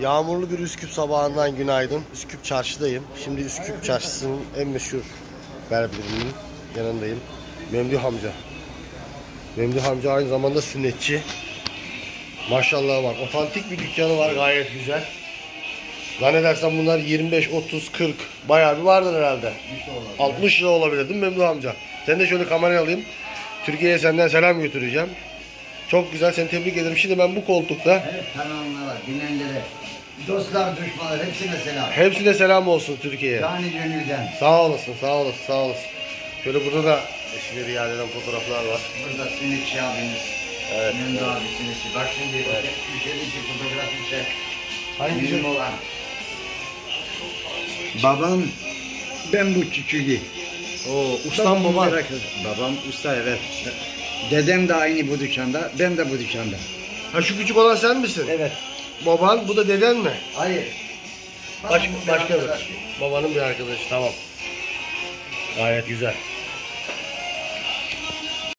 Yağmurlu bir Üsküp sabahından günaydın. Üsküp çarşıdayım. Şimdi Üsküp çarşısının en meşhur berberinin yanındayım. Memduh amca. Memduh amca aynı zamanda sünnetçi. Maşallah var. Otantik bir dükkanı var gayet güzel. Zannedersem bunlar 25, 30, 40 bayağı bir vardır herhalde. 60 lira olabilir değil mi Memduh amca? Sen de şöyle kamerayı alayım. Türkiye'ye senden selam götüreceğim. Çok güzel seni tebrik ederim. Şimdi ben bu koltukta Hep tanıyanlara, bilenlere, dostlar, düşmanlar hepsine selam. hepsine selam olsun Türkiye'ye. Cani gönülden. Sağ olasın, sağ olasın, sağ olasın. Şöyle burada da eşine riayet eden fotoğraflar var. Burada sünnetçi abimiz. Evet. Memdu abi sünnetçi. Bak şimdi evet. köşedeki fotoğrafı çek. Hangisi? Bizim olan. Babam ben bu küçüğü. Oo, ustam baba. Babam usta evet. Dedem de aynı bu dükkanda, ben de bu dükkanda. Ha şu küçük olan sen misin? Evet. Baban, bu da deden mi? Hayır. Baş, başka bir. Babanın bir arkadaşı, tamam. Gayet güzel.